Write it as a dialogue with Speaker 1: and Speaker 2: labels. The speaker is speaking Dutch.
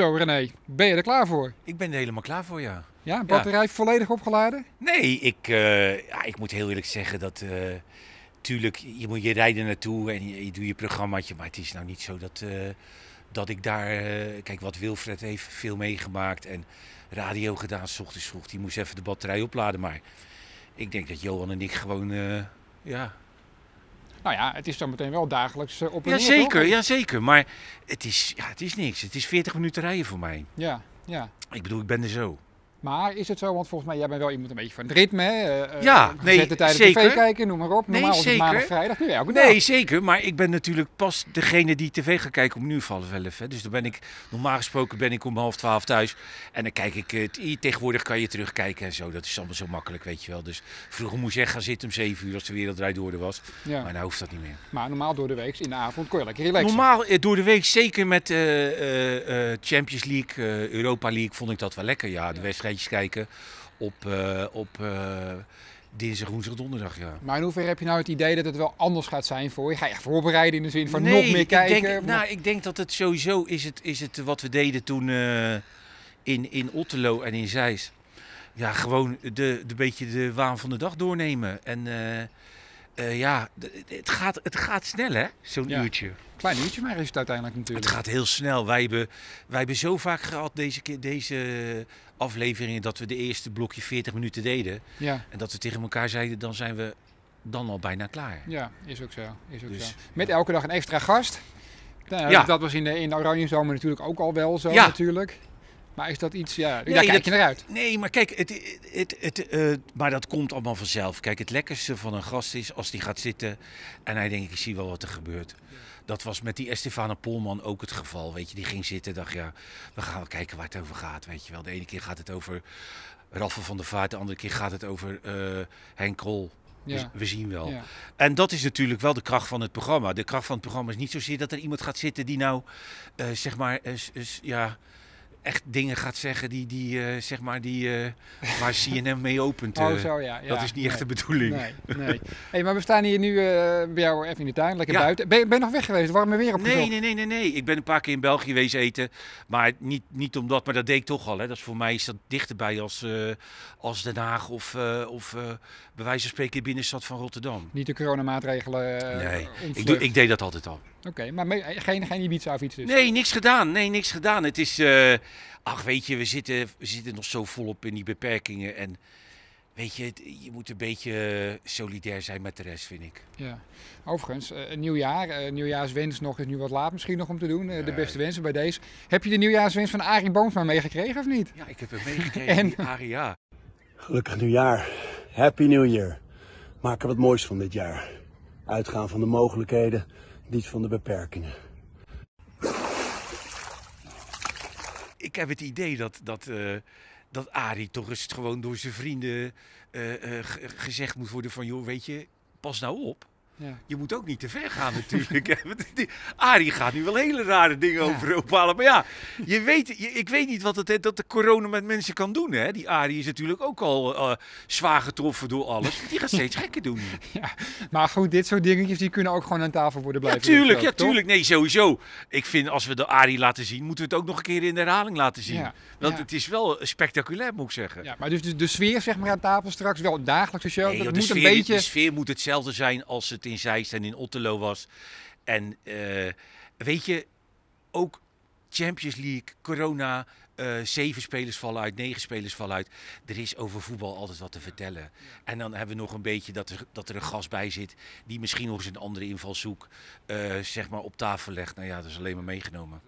Speaker 1: Zo René, ben je er klaar voor?
Speaker 2: Ik ben er helemaal klaar voor, ja.
Speaker 1: Ja, batterij volledig opgeladen?
Speaker 2: Nee, ik, eh, ja, ik moet heel eerlijk zeggen dat... eh, tuurlijk, je moet je rijden naartoe en je, je doet je programmaatje. Maar het is nou niet zo dat, eh, dat ik daar... kijk, wat Wilfred heeft veel meegemaakt en radio gedaan, s ochtends vroeg. Die moest even de batterij opladen. Maar ik denk dat Johan en ik gewoon... ja,
Speaker 1: Nou ja, het is dan meteen wel dagelijks eh, op en
Speaker 2: ja, zeker, ja, zeker. Maar het is, ja, het is niks. Het is 40 minuten rijden voor mij.
Speaker 1: Ja, ja.
Speaker 2: Ik bedoel, ik ben er zo.
Speaker 1: Maar is het zo, want volgens mij, jij bent wel iemand een beetje van het ritme, hè? Eh, eh,
Speaker 2: Ja, nee,
Speaker 1: tijden
Speaker 2: zeker.
Speaker 1: tv kijken, noem maar op.
Speaker 2: Nee,
Speaker 1: Normaal is het
Speaker 2: zeker.
Speaker 1: maandag, vrijdag, nu elke
Speaker 2: Nee,
Speaker 1: dag.
Speaker 2: zeker. Maar ik ben natuurlijk pas degene die tv gaat kijken om nu vallen wel even. Dus dan ben ik, normaal gesproken ben ik om half twaalf thuis. En dan kijk ik, eh, t- tegenwoordig kan je terugkijken en zo. Dat is allemaal zo makkelijk, weet je wel. Dus vroeger moest je echt gaan zitten om zeven uur als de wereld draait door was.
Speaker 1: Ja.
Speaker 2: Maar nou hoeft dat niet meer.
Speaker 1: Maar normaal door de week, in de avond, kon je lekker relaxen.
Speaker 2: Normaal eh, door de week, zeker met eh, Champions League, Europa League, vond ik dat wel lekker. Ja, de wedstrijdjes kijken op, eh, op eh, dinsdag, woensdag, donderdag, ja.
Speaker 1: Maar in hoeverre heb je nou het idee dat het wel anders gaat zijn voor je? Ga je voorbereiden in de zin van
Speaker 2: Nee,
Speaker 1: nog meer
Speaker 2: ik
Speaker 1: kijken?
Speaker 2: Denk,
Speaker 1: Of
Speaker 2: nou, ik denk dat het sowieso is het, is het wat we deden toen eh, in, in Otterlo en in Zeist. Ja, gewoon de, de beetje de waan van de dag doornemen. En eh, ja, het gaat, het gaat snel hè, zo'n
Speaker 1: Ja.
Speaker 2: uurtje.
Speaker 1: Klein uurtje, maar is het uiteindelijk natuurlijk.
Speaker 2: Het gaat heel snel. Wij hebben, wij hebben zo vaak gehad deze, keer, deze afleveringen dat we de eerste blokje 40 minuten deden.
Speaker 1: Ja,
Speaker 2: En dat we tegen elkaar zeiden, dan zijn we dan al bijna klaar.
Speaker 1: ja, is ook zo. Is ook
Speaker 2: Dus,
Speaker 1: zo. Met elke dag een extra gast. Nou,
Speaker 2: Ja.
Speaker 1: Dat was in de, in de Oranje Zomer natuurlijk ook al wel zo
Speaker 2: Ja.
Speaker 1: natuurlijk. Maar is dat iets, ja, daar kijk je naar uit.
Speaker 2: Nee, maar kijk, het, het, het, eh, maar dat komt allemaal vanzelf. Kijk, het lekkerste van een gast is als die gaat zitten en hij denkt, ik zie wel wat er gebeurt. Dat was met die Estefana Polman ook het geval. Weet je, die ging zitten dacht, ja, we gaan wel kijken waar het over gaat. Weet je wel, de ene keer gaat het over Raffel van der Vaart, de andere keer gaat het over eh Henk Krol. We-
Speaker 1: Ja.
Speaker 2: We, zien wel.
Speaker 1: Ja.
Speaker 2: En dat is natuurlijk wel de kracht van het programma. De kracht van het programma is niet zozeer dat er iemand gaat zitten die nou, eh, zeg maar, ja, echt dingen gaat zeggen die, die eh, zeg maar, die, eh, waar CNN mee opent.
Speaker 1: Oh,
Speaker 2: eh.
Speaker 1: zo ja. ja.
Speaker 2: dat is niet echt de bedoeling.
Speaker 1: Nee, nee. Hey, maar we staan hier nu bij jou even in de tuin, lekker
Speaker 2: Ja.
Speaker 1: buiten. Ben je, ben je nog weg geweest? Warme weer opgezocht?
Speaker 2: Nee, nee, nee, nee, nee. Ik ben een paar keer in België wezen eten. Maar niet, niet omdat, maar dat deed ik toch al. Hè. Dat is voor mij is dat dichterbij als, als Den Haag of, of bij wijze van spreken de binnenstad van Rotterdam.
Speaker 1: Niet de coronamaatregelen.
Speaker 2: nee, ik, doe, ik deed dat altijd al.
Speaker 1: Oké, maar geen, geen Ibiza of iets dus?
Speaker 2: Nee, niks gedaan. Nee, niks gedaan. Het is, ach weet je, we zitten, we zitten nog zo volop in die beperkingen. En weet je, je moet een beetje eh, solidair zijn met de rest, vind ik.
Speaker 1: Ja. Overigens, eh, een nieuw jaar. eh, nieuwjaarswens nog is nu wat laat misschien nog om te doen. de beste wensen bij deze. Heb je de nieuwjaarswens van Arie Boomsma meegekregen of niet?
Speaker 2: Ja, ik heb het meegekregen,
Speaker 1: En-.
Speaker 3: Gelukkig nieuwjaar. Happy New Year. Maak er wat moois van dit jaar. Uitgaan van de mogelijkheden, niet van de beperkingen.
Speaker 2: Ik heb het idee dat, dat, eh, dat Arie toch eens gewoon door zijn vrienden eh, eh, ge- gezegd moet worden van... joh, weet je, pas nou op.
Speaker 1: Ja.
Speaker 2: Je moet ook niet te ver gaan natuurlijk. Arie gaat nu wel hele rare dingen
Speaker 1: Ja.
Speaker 2: over Europa halen. Maar ja, je weet, je- ik weet niet wat het, dat de corona met mensen kan doen. Hè? Die Arie is natuurlijk ook al eh, zwaar getroffen door alles. Die gaat steeds gekker doen.
Speaker 1: Ja. Maar goed, dit soort dingetjes die kunnen ook gewoon aan tafel worden
Speaker 2: Ja,
Speaker 1: blijven.
Speaker 2: tuurlijk, ja,
Speaker 1: toch?
Speaker 2: tuurlijk. Nee, sowieso. Ik vind als we de Arie laten zien, moeten we het ook nog een keer in de herhaling laten zien.
Speaker 1: Ja,
Speaker 2: Want het is wel spectaculair, moet ik zeggen.
Speaker 1: Ja, maar dus de, de sfeer zeg maar aan tafel straks, wel dagelijkse show,
Speaker 2: Nee,
Speaker 1: dat
Speaker 2: joh,
Speaker 1: moet
Speaker 2: sfeer,
Speaker 1: een beetje...
Speaker 2: de sfeer moet hetzelfde zijn als het in Zeist en in Otterlo was. En eh, weet je, ook Champions League, corona, eh, zeven spelers vallen uit, negen spelers vallen uit. Er is over voetbal altijd wat te vertellen. En dan hebben we nog een beetje dat er, dat er een gast bij zit die misschien nog eens een andere invalshoek eh, zeg maar op tafel legt. Nou ja, dat is alleen maar meegenomen.